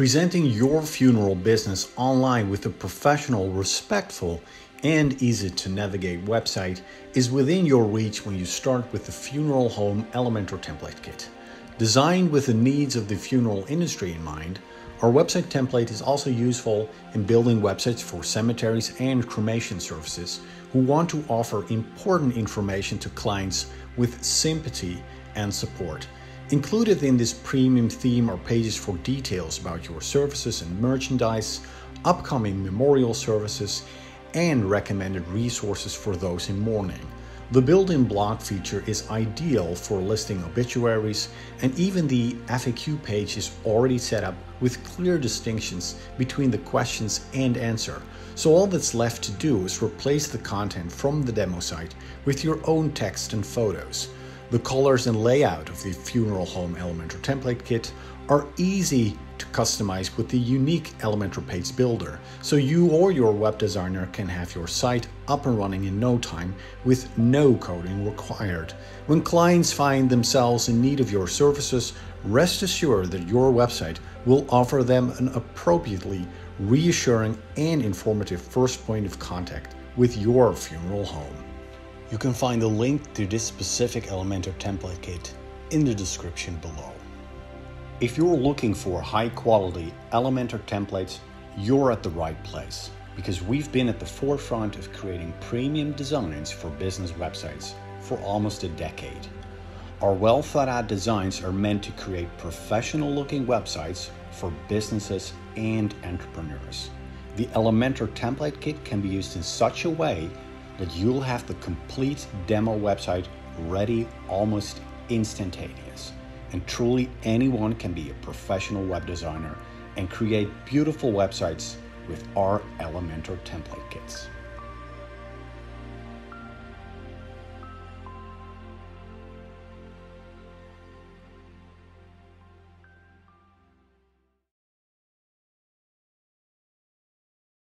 Presenting your funeral business online with a professional, respectful, and easy to navigate website is within your reach when you start with the Funeral Home Elementor Template Kit. Designed with the needs of the funeral industry in mind, our website template is also useful in building websites for cemeteries and cremation services who want to offer important information to clients with sympathy and support. Included in this premium theme are pages for details about your services and merchandise, upcoming memorial services, and recommended resources for those in mourning. The built-in feature is ideal for listing obituaries, and even the FAQ page is already set up with clear distinctions between the questions and answer. So all that's left to do is replace the content from the demo site with your own text and photos. The colors and layout of the Funeral Home Elementor template kit are easy to customize with the unique Elementor Page Builder, so you or your web designer can have your site up and running in no time with no coding required. When clients find themselves in need of your services, rest assured that your website will offer them an appropriately reassuring and informative first point of contact with your funeral home. You can find the link to this specific Elementor template kit in the description below. If you're looking for high quality Elementor templates, you're at the right place because we've been at the forefront of creating premium designs for business websites for almost a decade. Our well thought out designs are meant to create professional looking websites for businesses and entrepreneurs. The Elementor template kit can be used in such a way that you'll have the complete demo website ready almost instantaneous. And truly anyone can be a professional web designer and create beautiful websites with our Elementor template kits.